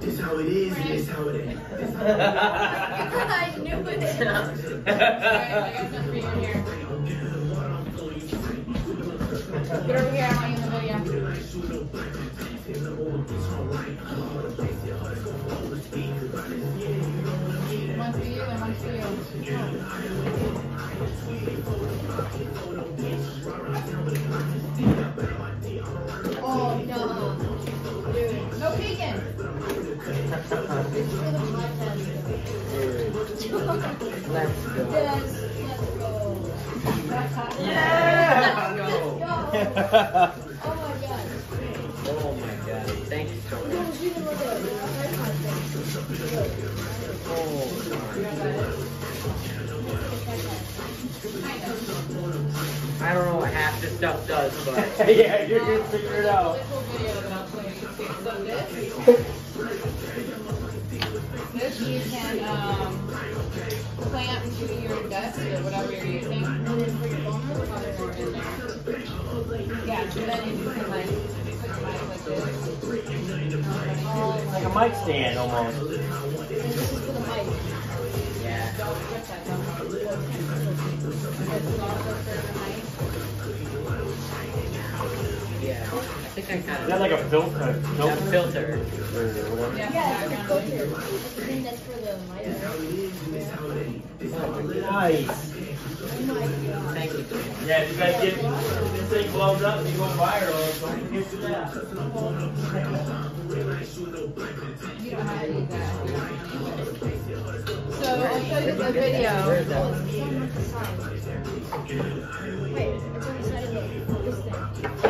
This how it is, and this how it ain't. This how it I knew it. Get over here, I want you in the video. One's for you and one's for you. Let's go. Yes, let's go. Yeah! Let's go. Go. Oh my god. Oh my god. Thanks so No, much. we didn't look at it. Oh, I don't know what half this stuff does, but yeah, you're gonna figure it out. This you can um, plant into your desk or whatever you're using. And then for your there. Yeah, so then you can like put your mic like. Like a mic stand almost. I think I Is kind that like a filter? That filter? filter. Yeah, Yeah, it's background for That's the thing that's for the mic. Nice. My god. Thank you. Yeah, if you guys get this thing blows up and you go viral, don't forget to that. You don't have to use that. So I'll show you the video. Where's that? It's on the side. Wait, it's on the side of this thing.